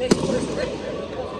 Let's go, let's go.